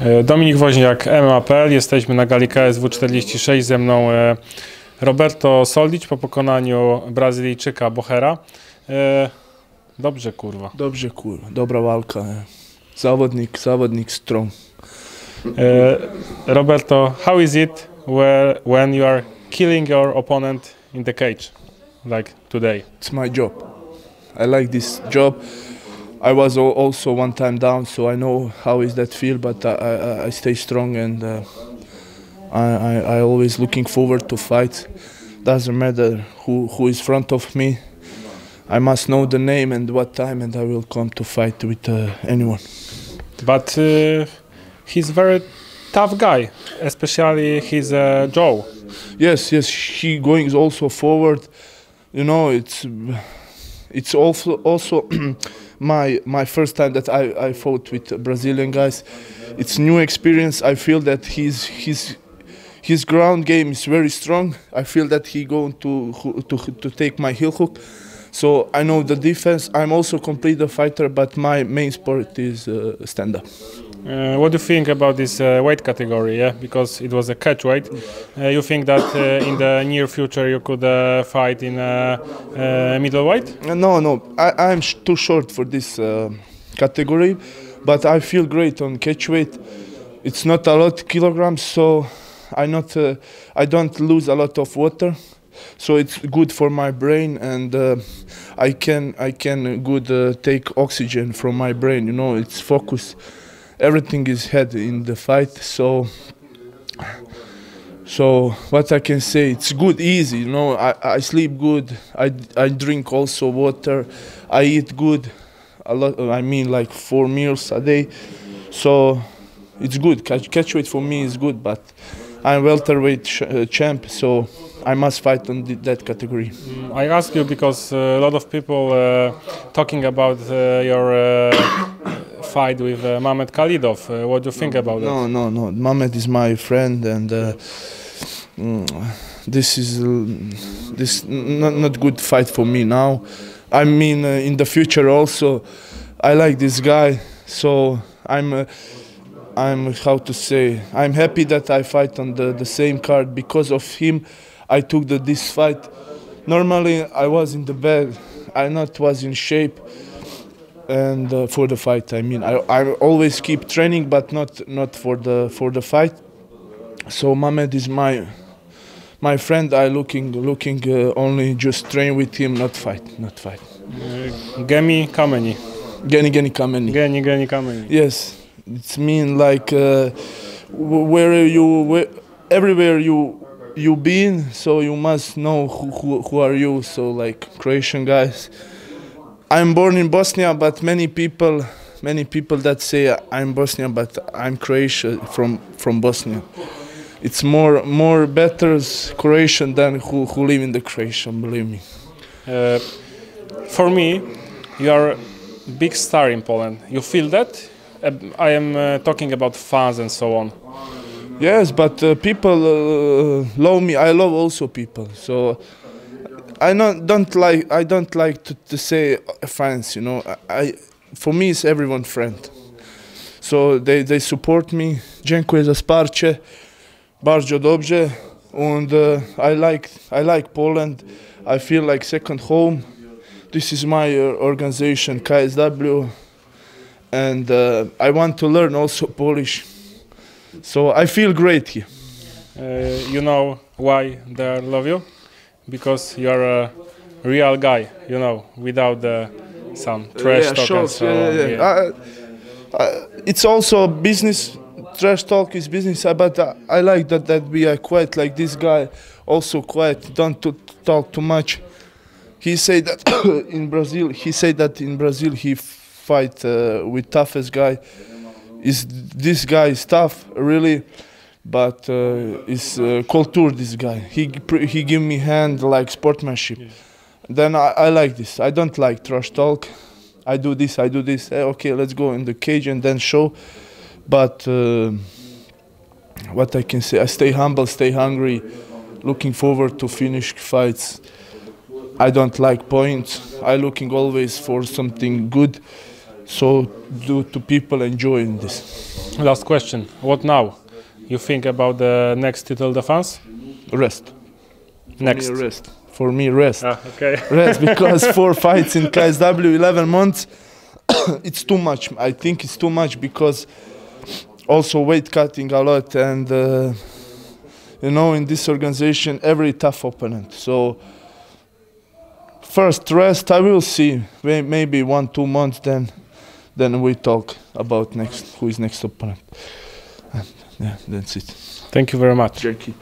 E, Dominik Woźniak, MMA.pl. Jesteśmy na gali KSW 46. Ze mną e, Roberto Solic po pokonaniu Brazylijczyka Bochera. E, Dobrze, kurwa. Dobrze, kurwa, dobra walka. Zawodnik, zawodnik strong. Roberto, how is it where, when you are killing your opponent in the cage, like today? It's my job. I like this job. I was also one time down, so I know how is that feel. But I, I, I stay strong and uh, I, I, I always looking forward to fight. Doesn't matter who who is front of me. I must know the name and what time, and I will come to fight with uh, anyone. But uh, he's very tough guy, especially his uh, jaw. Yes, yes, he going also forward. You know, it's it's also also my my first time that I, I fought with Brazilian guys. It's new experience. I feel that his his his ground game is very strong. I feel that he going to to to take my heel hook. So I know the defense. I'm also complete a fighter, but my main sport is uh, stand up. Uh, what do you think about this uh, weight category? Yeah, because it was a catch weight. Uh, you think that uh, in the near future you could uh, fight in uh, middleweight? No, no, I, I'm sh- too short for this category, but I feel great on catch weight. It's not a lot kilograms, so I not I don't lose a lot of water, so it's good for my brain and I can I can good take oxygen from my brain. You know, it's focus. Everything is head in the fight, so. So what I can say, it's good, easy. You know, I, I sleep good. I, I drink also water. I eat good. A lot. I mean, like four meals a day. So it's good. Catch, catch weight for me is good, but I'm welterweight uh, champ, so I must fight on th- that category. Mm, I ask you because uh, a lot of people uh, talking about uh, your uh, fight with uh, Mamed Khalidov. Uh, what do you think about it? No, no, no. Mamed is my friend, and uh, mm, this is this not not good fight for me now. I mean, uh, in the future also, I like this guy, so I'm. Uh, I'm how to say I'm happy that I fight on the, the same card because of him I took the this fight normally I was in the bed I not was in shape and uh, for the fight I mean I, I always keep training but not not for the for the fight so Mamed is my my friend I looking looking uh, only just train with him not fight not fight Uh, Gemi Kameni. Geni Geni Kameni Geni Geni Kameni. Yes, it's mean like uh, where you where, everywhere you you been, so you must know who, who who are you. So like Croatian guys. I'm born in Bosnia, but many people many people that say I'm Bosnian, but I'm Croatian from from Bosnia. It's more more better Croatian than who who live in the Croatian. Believe me. Uh, for me, you are a big star in Poland. You feel that? Uh, I am uh, talking about fans and so on. Yes, but uh, people uh, love me. I love also people. So I not, don't like I don't like to, to say fans. You know, I, I for me it's everyone friend. So they they support me. Dziękuję za wsparcie. Bardzo dobrze. And uh, I like I like Poland. I feel like second home. This is my uh, organization KSW, and uh, I want to learn also Polish. So I feel great here. Uh, you know why they love you? Because you're a real guy, you know, without the some trash yeah, talk sure, so yeah, on. yeah, yeah. yeah. I, I, it's also business. Trash talk is business, uh, but I, I like that that we are quiet. Like this guy, also quiet. Don't to talk too much. He said that in Brazil. He said that in Brazil he fight uh, with toughest guy. Is this guy is tough really? But uh, is uh, culture this guy. He g- pr- he give me hand like sportsmanship. Then I, I like this. I don't like trash talk. I do this, I do this. Eh, okay, let's go in the cage and then show. But uh, what I can say, I stay humble, stay hungry. looking forward to finish fights. I don't like points. I looking always for something good. So do to people enjoying this. Last question. What now? You think about the next title defense? Rest. For Next. Me rest. For me rest. Ah, okay. rest because four fights in KSW 11 months it's too much i think it's too much because also weight cutting a lot and uh, you know in this organization every tough opponent so first rest i will see maybe one two months then then we talk about next who is next opponent yeah that's it Thank you very much. jerky